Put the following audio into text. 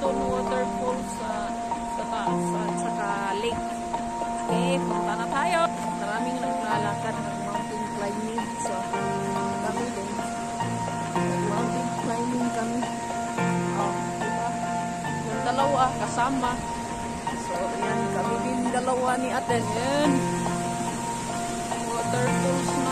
doon waterfall sa, sa taas at saka lake. Okay, punta na tayo. Maraming naglalakad ng mountain climbing. So, kami din. Mountain climbing kami. Oh, diba? Yung dalawa kasama. So, yan. Kami din dalawa ni Aten. Yan. Waterfalls